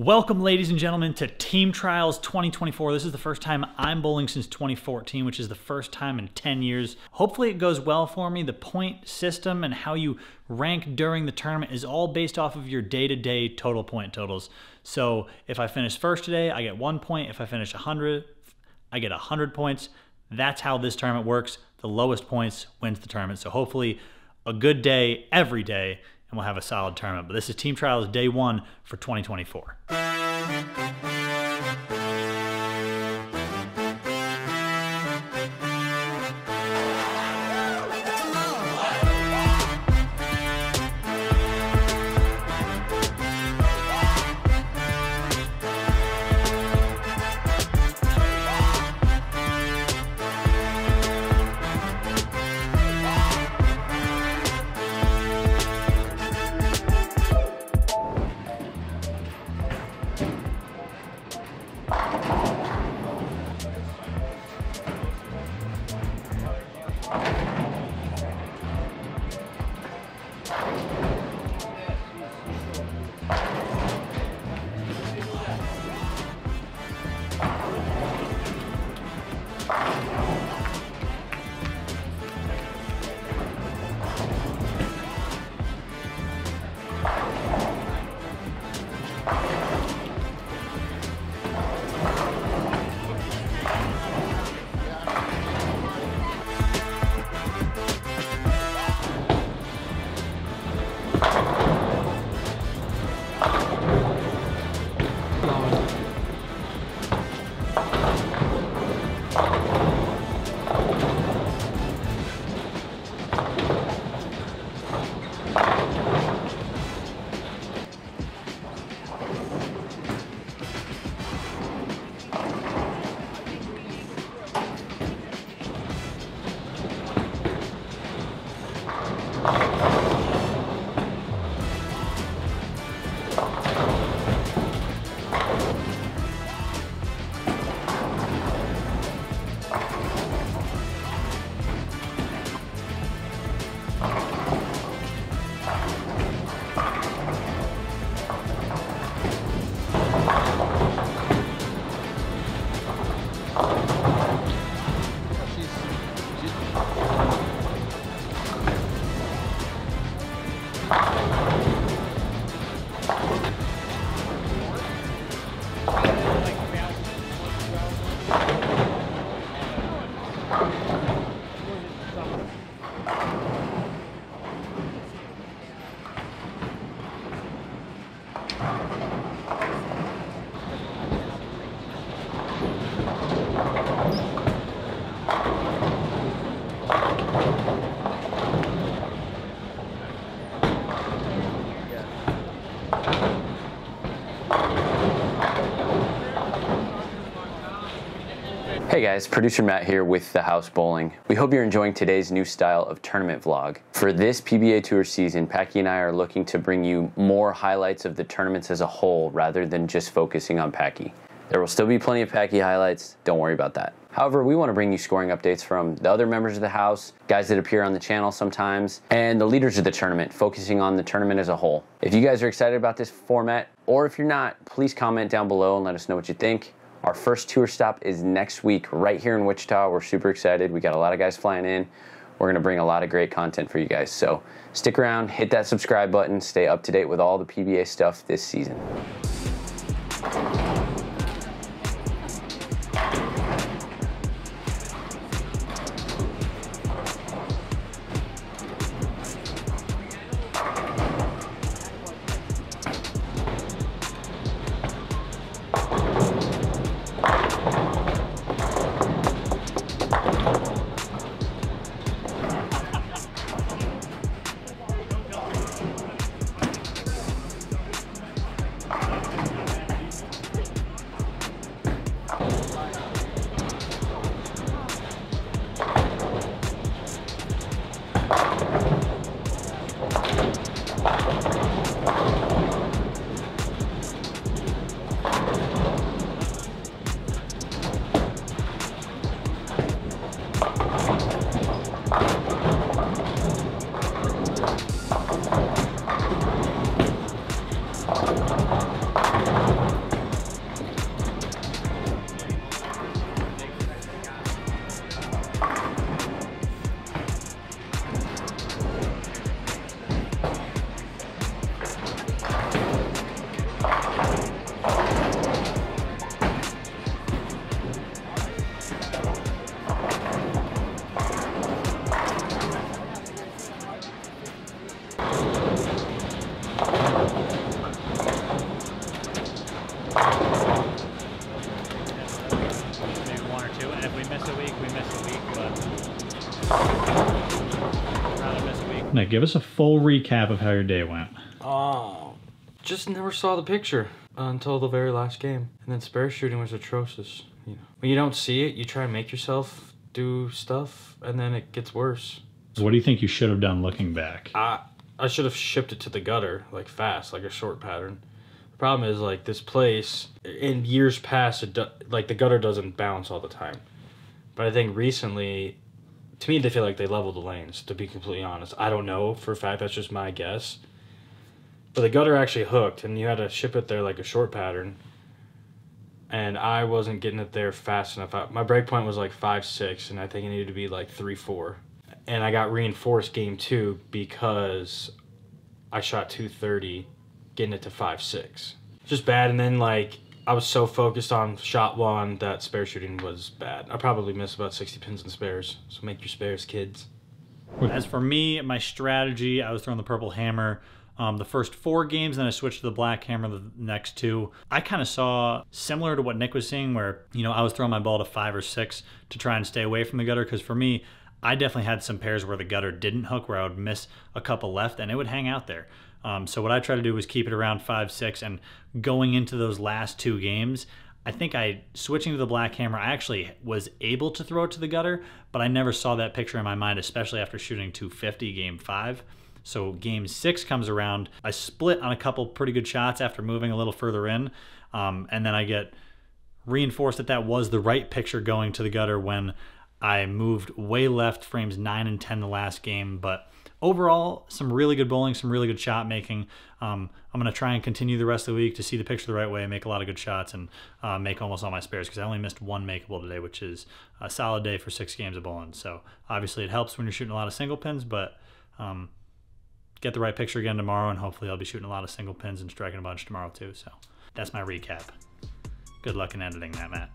Welcome, ladies and gentlemen, to Team Trials 2024. This is the first time I'm bowling since 2014, which is the first time in 10 years. Hopefully, it goes well for me. The point system and how you rank during the tournament is all based off of your day to day total point totals. So, if I finish first today, I get one point. If I finish 100, I get 100 points. That's how this tournament works. The lowest points wins the tournament. So, hopefully, a good day every day and we'll have a solid tournament. But this is Team Trials Day 1 for 2024. Oh, I. Hey guys, producer Matt here with The House Bowling. We hope you're enjoying today's new style of tournament vlog. For this PBA Tour season, Packy and I are looking to bring you more highlights of the tournaments as a whole rather than just focusing on Packy. There will still be plenty of Packy highlights, don't worry about that. However, we want to bring you scoring updates from the other members of the house, guys that appear on the channel sometimes, and the leaders of the tournament, focusing on the tournament as a whole. If you guys are excited about this format, or if you're not, please comment down below and let us know what you think. Our first tour stop is next week right here in Wichita. We're super excited. We got a lot of guys flying in. We're going to bring a lot of great content for you guys. So stick around, hit that subscribe button, stay up to date with all the PBA stuff this season. Rather miss a week. Nick, give us a full recap of how your day went. Oh, just never saw the picture until the very last game, and then spare shooting was atrocious. You know, when you don't see it, you try and make yourself do stuff, and then it gets worse. What do you think you should have done looking back? I I should have shipped it to the gutter like fast, like a short pattern. The problem is like this place in years past, it do, like the gutter doesn't bounce all the time, but I think recently, to me, they feel like they leveled the lanes. To be completely honest, I don't know for a fact. That's just my guess. But the gutter actually hooked, and you had to ship it there like a short pattern. And I wasn't getting it there fast enough. I, my break point was like five six, and I think it needed to be like three four. And I got reinforced game two because I shot two thirty, getting it to five six. Just bad. And then like I was so focused on shot one that spare shooting was bad. I probably missed about sixty pins and spares. So make your spares, kids. As for me, my strategy, I was throwing the purple hammer um, the first four games, then I switched to the black hammer the next two. I kind of saw similar to what Nick was seeing, where you know I was throwing my ball to five or six to try and stay away from the gutter. Because for me, I definitely had some pairs where the gutter didn't hook, where I would miss a couple left, and it would hang out there. Um, so what I try to do was keep it around five six, and going into those last two games. I think I switching to the black hammer. I actually was able to throw it to the gutter, but I never saw that picture in my mind, especially after shooting 250 game five. So game six comes around. I split on a couple pretty good shots after moving a little further in, um, and then I get reinforced that that was the right picture going to the gutter when I moved way left frames nine and ten the last game, but overall, some really good bowling, some really good shot making. Um, I'm going to try and continue the rest of the week to see the picture the right way, make a lot of good shots, and uh, make almost all my spares because I only missed one makeable today, which is a solid day for six games of bowling. So obviously, it helps when you're shooting a lot of single pins, but um, get the right picture again tomorrow, and hopefully I'll be shooting a lot of single pins and striking a bunch tomorrow too. So that's my recap. Good luck in editing that, Matt.